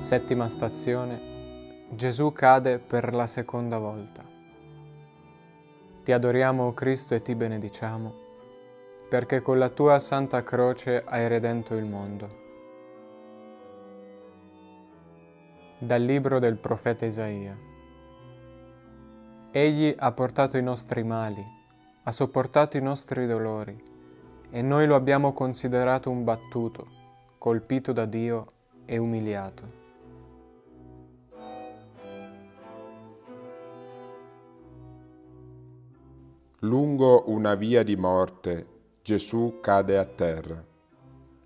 Settima stazione. Gesù cade per la seconda volta. Ti adoriamo, o Cristo, e ti benediciamo, perché con la tua santa croce hai redento il mondo. Dal libro del profeta Isaia. Egli ha portato i nostri mali, ha sopportato i nostri dolori, e noi lo abbiamo considerato un battuto, colpito da Dio e umiliato. Lungo una via di morte Gesù cade a terra,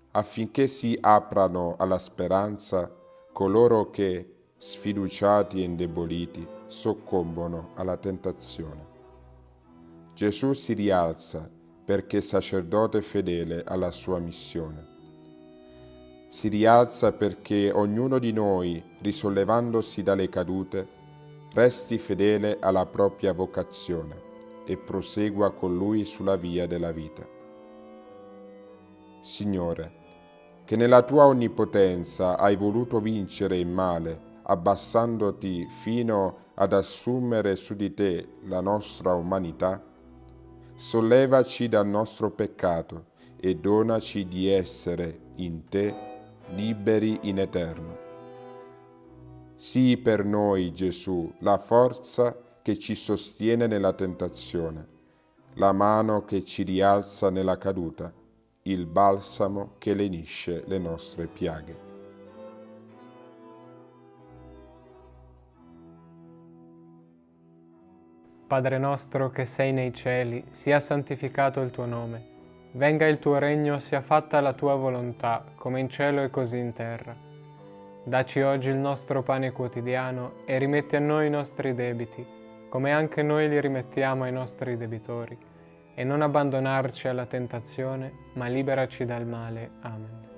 affinché si aprano alla speranza coloro che, sfiduciati e indeboliti, soccombono alla tentazione. Gesù si rialza perché sacerdote fedele alla sua missione. Si rialza perché ognuno di noi, risollevandosi dalle cadute, resti fedele alla propria vocazione e prosegua con Lui sulla via della vita. Signore, che nella tua onnipotenza hai voluto vincere il male, abbassandoti fino ad assumere su di te la nostra umanità, sollevaci dal nostro peccato e donaci di essere in te liberi in eterno. Sii per noi, Gesù, la forza che ci sostiene nella tentazione, la mano che ci rialza nella caduta, il balsamo che lenisce le nostre piaghe. Padre nostro che sei nei cieli, sia santificato il tuo nome, venga il tuo regno, sia fatta la tua volontà, come in cielo e così in terra. Daci oggi il nostro pane quotidiano e rimetti a noi i nostri debiti come anche noi li rimettiamo ai nostri debitori, e non abbandonarci alla tentazione, ma liberaci dal male. Amen.